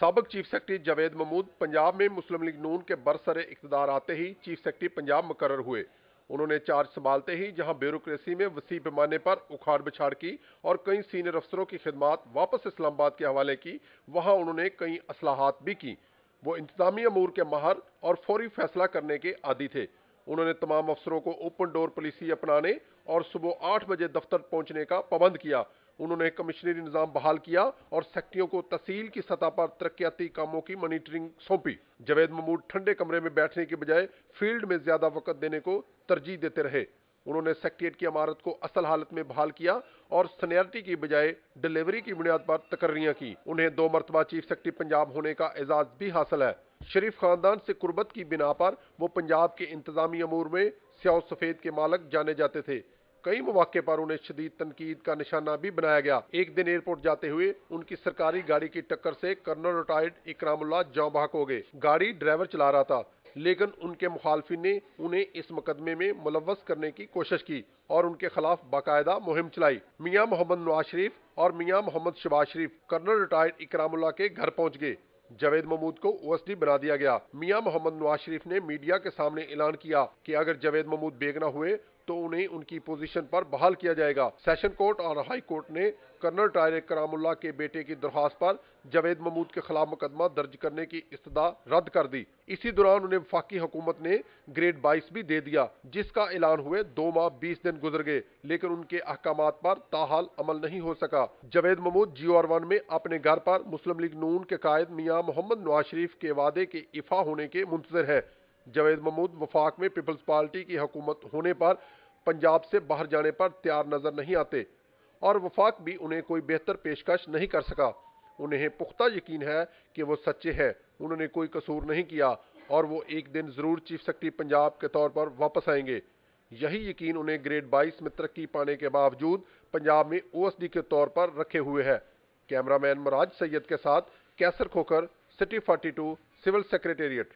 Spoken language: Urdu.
سابق چیف سیکرٹری جاوید محمود پنجاب میں مسلم لیگ نون کے برسر اقتدار آتے ہی چیف سیکرٹری پنجاب مقرر ہوئے۔ انہوں نے چارج سنبھالتے ہی جہاں بیوروکریسی میں وسیع پیمانے پر اکھاڑ بچھاڑ کی اور کئی سینئر افسروں کی خدمات واپس اسلام آباد کے حوالے کی، وہاں انہوں نے کئی اصلاحات بھی کی۔ وہ انتظامی امور کے ماہر اور فوری فیصلہ کرنے کے عادی تھے۔ انہوں نے تمام افسروں کو اوپن ڈور پولیسی اپنانے اور صبح آٹھ بجے دفتر پہنچنے کا پابند کیا۔ انہوں نے کمشنری نظام بحال کیا اور سیکٹریوں کو تحصیل کی سطح پر ترقیاتی کاموں کی منیٹرنگ سونپی۔ جوید محمود ٹھنڈے کمرے میں بیٹھنے کی بجائے فیلڈ میں زیادہ وقت دینے کو ترجیح دیتے رہے۔ انہوں نے سیکٹریٹ کی عمارت کو اصل حالت میں بحال کیا اور سنیارٹی کی بجائے ڈیلیوری کی بنیاد پر تقرریاں کی۔ انہیں دو مرتبہ چیف سیکٹری پنجاب ہونے کا اعزاز بھی حاصل ہے۔ شریف خاندان سے قربت کی بنا پر وہ پنجاب کے انتظامی امور میں سیاہ سفید کے مالک جانے جاتے تھے۔ کئی مواقع پر انہیں شدید تنقید کا نشانہ بھی بنایا گیا۔ ایک دن ایئرپورٹ جاتے ہوئے ان کی سرکاری گاڑی کی ٹکر سے کرنل ریٹائرڈ اکرام اللہ جاں بحق ہو گئے۔ گاڑی ڈرائیور چلا رہا تھا، لیکن ان کے مخالفین نے انہیں اس مقدمے میں ملوث کرنے کی کوشش کی اور ان کے خلاف باقاعدہ مہم چلائی۔ میاں محمد نواز شریف اور میاں محمد شباز شریف کرنل ریٹائرڈ اکرام اللہ کے گھر پہنچ گئے۔ جاوید محمود کو او ایس ڈی بنا دیا گیا۔ میاں محمد نواز شریف نے میڈیا کے سامنے اعلان کیا کہ اگر جاوید محمود بیگنا ہوئے تو انہیں ان کی پوزیشن پر بحال کیا جائے گا۔ سیشن کورٹ اور ہائی کورٹ نے کرنل ٹائر کرام اللہ کے بیٹے کی درخواست پر جاوید محمود کے خلاف مقدمہ درج کرنے کی استدا رد کر دی۔ اسی دوران انہیں وفاقی حکومت نے گریڈ بائیس بھی دے دیا، جس کا اعلان ہوئے دو ماہ بیس دن گزر گئے، لیکن ان کے احکامات پر تاحال عمل نہیں ہو سکا۔ Javed Mahmood Geo R one میں اپنے گھر پر مسلم لیگ نون کے قائد میاں محمد نواز شریف کے وعدے کے افا ہونے کے منتظر ہے جاوید محمود وفاق میں پیپلز پارٹی کی حکومت ہونے پر پنجاب سے باہر جانے پر تیار نظر نہیں آتے اور وفاق بھی انہیں کوئی بہتر پیشکش نہیں کر سکا۔ انہیں پختہ یقین ہے کہ وہ سچے ہیں۔ انہوں نے کوئی قصور نہیں کیا اور وہ ایک دن ضرور چیف سیکٹری پنجاب کے طور پر واپس آئیں گے۔ یہی یقین انہیں گریڈ بائیس میں ترقی پانے کے باوجود پنجاب میں او ایس ڈی کے طور پر رکھے ہوئے ہیں۔ کیمرہ مین مراج سید کے ساتھ Qaiser Khokhar, city forty two, civil secretariat.